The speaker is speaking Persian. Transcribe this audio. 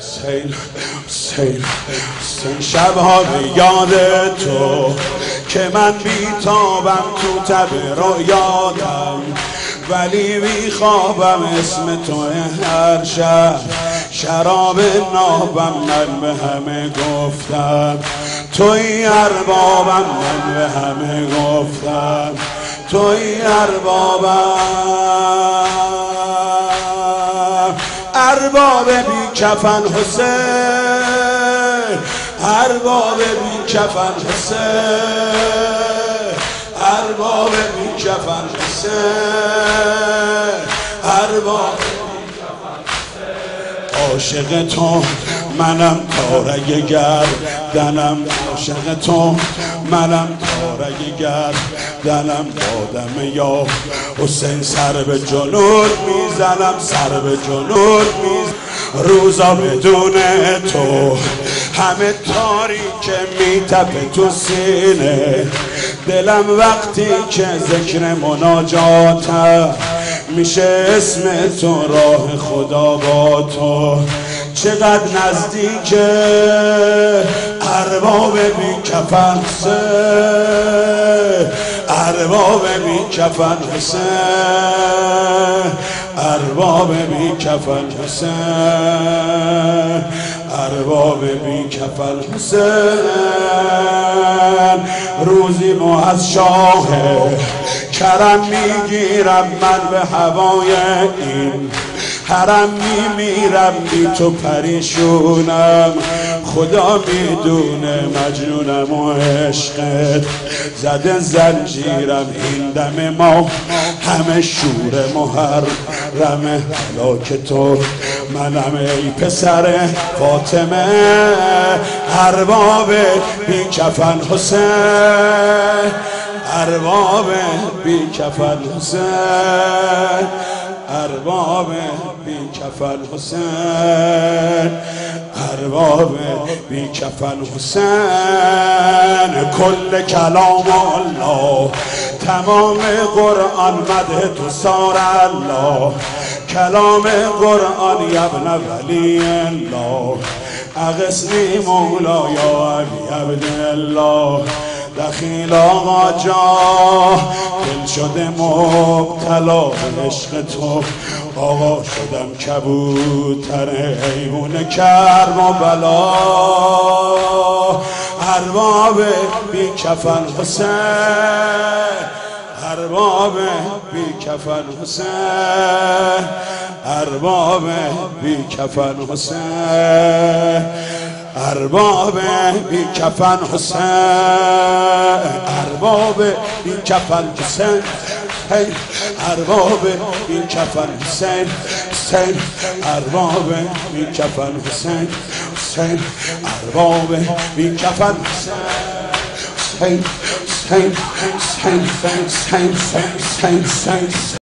سیل سیل سیل. شبها به یاد تو که من بیتابم تو تب رو یادم ولی بیخوابم اسم تو هر شب. شراب نابم من به همه گفتم. توی اربابم من به همه گفتم. توی اربابم ارباب بی کفن حسین ارباب بی کفن حسین ارباب بی کفن حسین ارباب عاشق تو منم تارگ گردنم عاشق تو. منم تارگ گردنم دادم یا حسین سر به جنون می‌زنم سر به جنون می‌زنم روزا بدون تو. همه تاریک میتپه تو سینه. دلم وقتی که ذکر مناجاتم میشه اسم تو راه خدا با تو. چقدر نزدیک ارباب بی کفن ارباب بی کفن حسین. ارباب بی کفن حسین. ارباب بی کفن حسین. روزی ما از شاه کرم می‌گیرم من به هوای این حرم میمیرم بی تو پریشونم. خدا می‌دونه مجنونم و عشقت. زده زنجیرم این دم ما. همه شور محرم که تو منم ای پسر فاطمه. ارباب بی کفن حسین. ارباب بی کفن حسین. ارباب بی کفن حسین. ارباب بی کفن حسین کل کلام الله. تمام قرآن مده تو سار الله. کلام قرآن یبن ولی الله. اغسنی مولا یا علی عبدالله. دخیل آقا جا. دل شده مبتلا به عشق تو. آقا شدم کبوتر حیوان کرم و بلا. ارباب بی کفن حسین. ارباب بی کفن حسین. ارباب بی کفن حسین. ارباب بی کفن حسین ارباب بی کفن حسین ارباب بی کفن حسین حسین ارباب بی کفن حسین حسین ارباب بی کفن حسین حسین حسین حسین حسین حسین حسین